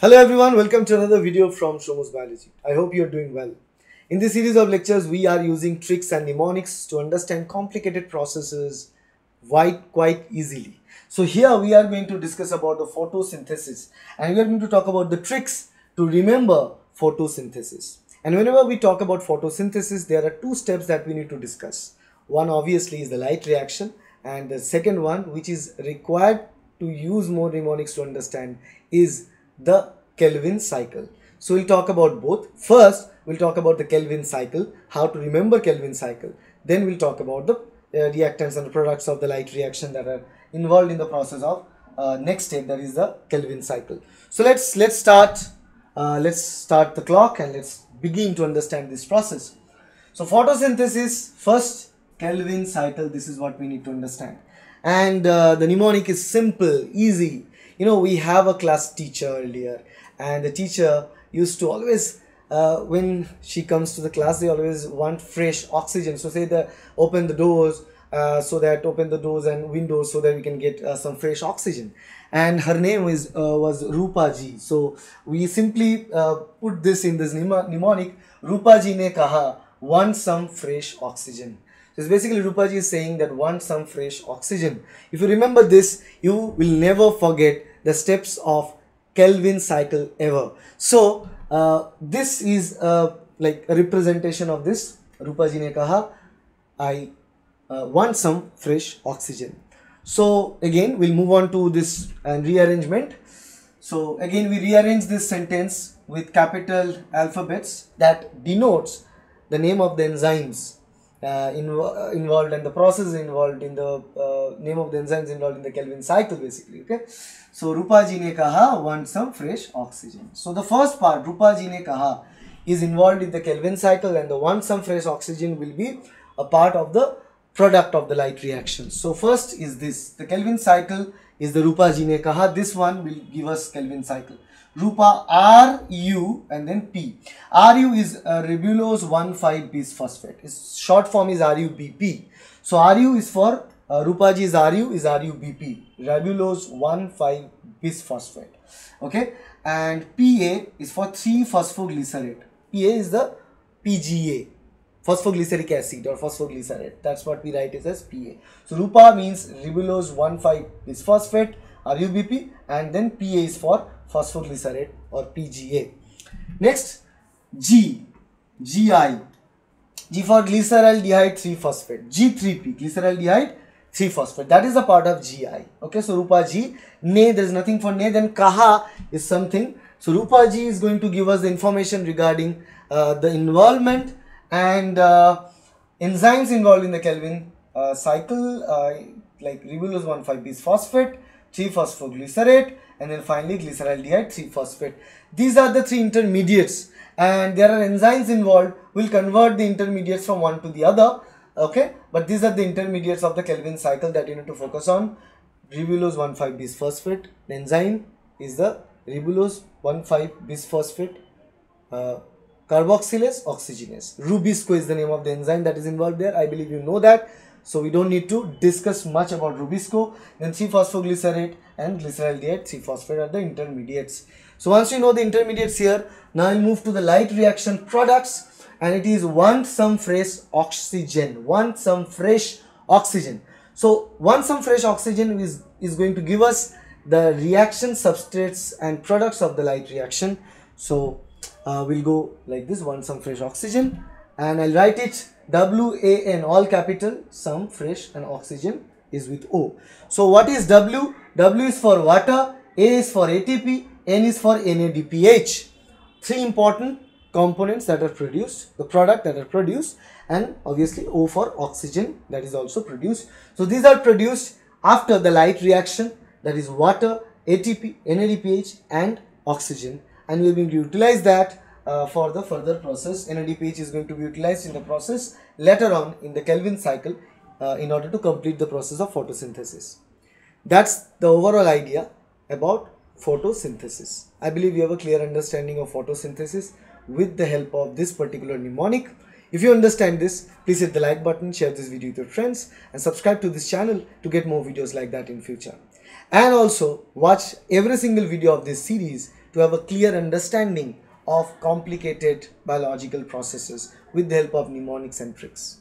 Hello everyone, welcome to another video from Shomu's Biology. I hope you're doing well. In this series of lectures, we are using tricks and mnemonics to understand complicated processes quite, quite easily. So here we are going to discuss about the photosynthesis and we are going to talk about the tricks to remember photosynthesis. And whenever we talk about photosynthesis, there are two steps that we need to discuss. One obviously is the light reaction and the second one which is required to use more mnemonics to understand is the Calvin cycle. So we'll talk about both. First, we'll talk about the Calvin cycle, how to remember Calvin cycle. Then we'll talk about the uh, reactants and the products of the light reaction that are involved in the process of uh, next step that is the Calvin cycle. So let's let's start uh, let's start the clock and let's begin to understand this process. So photosynthesis first Calvin cycle this is what we need to understand and uh, the mnemonic is simple easy you know we have a class teacher earlier and the teacher used to always uh, when she comes to the class they always want fresh oxygen. So say that open the doors uh, so that open the doors and windows so that we can get uh, some fresh oxygen. And her name is uh, was Rupa ji so we simply uh, put this in this mnemonic. Rupa ji ne kaha want some fresh oxygen. So it's basically Rupaji is saying that want some fresh oxygen. If you remember this, you will never forget the steps of Calvin cycle ever. So uh, this is uh, like a representation of this. Rupaji ne kaha, I uh, want some fresh oxygen. So again, we'll move on to this and rearrangement. So again, we rearrange this sentence with capital alphabets that denotes the name of the enzymes uh, inv involved and the process involved in the uh, name of the enzymes involved in the Calvin cycle basically okay? So Rupa ji ne kaha want some fresh oxygen. So the first part Rupa ji ne kaha is involved in the Calvin cycle and the want some fresh oxygen will be a part of the product of the light reaction. So first is this. The Calvin cycle is the Rupa ji ne kaha. This one will give us Calvin cycle Rupa RU and then P. RU is uh, ribulose 1,5 bis phosphate. Its short form is RUBP. So RU is for uh, Rupaji is RU is RUBP. Ribulose 1,5 bis phosphate. Okay. And PA is for 3 phosphoglycerate. PA is the PGA. Phosphoglyceric acid or phosphoglycerate. That's what we write it as PA. So Rupa means ribulose 1,5 bis phosphate. RUBP and then PA is for phosphoglycerate or PGA. Next, G, GI, G for glyceraldehyde 3-phosphate, G3P, glyceraldehyde 3-phosphate. That is a part of GI. Okay, so Rupa G, Ne, there is nothing for Ne, then Kaha is something. So Rupa G is going to give us the information regarding uh, the involvement and uh, enzymes involved in the Calvin uh, cycle, uh, like ribulose 1,5 bis phosphate, 3-phosphoglycerate, and then finally glyceraldehyde 3-phosphate. These are the three intermediates and there are enzymes involved. Will convert the intermediates from one to the other okay? But these are the intermediates of the Calvin cycle that you need to focus on. Ribulose 1,5 bisphosphate. The enzyme is the ribulose 1,5 bisphosphate uh, carboxylase oxygenase. Rubisco is the name of the enzyme that is involved there. I believe you know that so we don't need to discuss much about Rubisco. Then 3-phosphoglycerate and glyceraldehyde 3-phosphate are the intermediates. So once you know the intermediates here, now I'll move to the light reaction products and it is want some fresh oxygen. Want some fresh oxygen. So want some fresh oxygen is, is going to give us the reaction substrates and products of the light reaction. So uh, we'll go like this, want some fresh oxygen and I'll write it W-A-N all capital some fresh and oxygen is with O. So what is W? W is for water, A is for ATP, N is for NADPH. Three important components that are produced, the product that are produced and obviously O for oxygen that is also produced. So these are produced after the light reaction that is water, ATP, NADPH and oxygen and we to utilize that uh, for the further process. NADPH is going to be utilized in the process later on in the Calvin cycle uh, in order to complete the process of photosynthesis. That's the overall idea about photosynthesis. I believe you have a clear understanding of photosynthesis with the help of this particular mnemonic. If you understand this, please hit the like button, share this video with your friends and subscribe to this channel to get more videos like that in future. And also watch every single video of this series to have a clear understanding of complicated biological processes with the help of mnemonics and tricks.